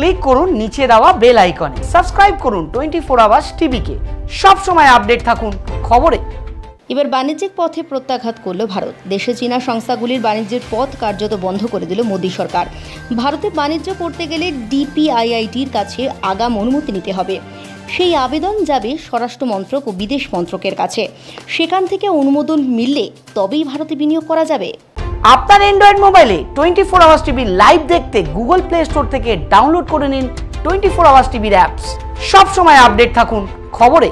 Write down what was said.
Click করুন নিচে দেওয়া বেল আইকনে সাবস্ক্রাইব করুন টোয়েন্টি ফোর আওয়ার্স টিভিকে সবসময় আপডেট থাকুন খবরে। এবার বাণিজ্যিক পথে প্রত্যাঘাত করল ভারত। দেশে চীনা সংস্থাগুলির বাণিজ্যের পথ কার্যত বন্ধ করে দিল মোদী সরকার। ভারতে বাণিজ্য করতে গেলে ডিপিআইআইটির কাছে আগাম অনুমতি নিতে হবে। সেই আবেদন যাবে স্বরাষ্ট্র মন্ত্রক ও বিদেশ মন্ত্রকের কাছে। সেখান থেকে অনুমোদন মিললে তবেই ভারতে বিনিয়োগ করা যাবে। আপনার অ্যান্ড্রয়েড মোবাইলে twenty four hours TV live দেখতে গুগল প্লে স্টোর থেকে ডাউনলোড করে নিন টোয়েন্টি ফোর আওয়ার্স টিভির অ্যাপস সবসময় আপডেট থাকুন খবরে।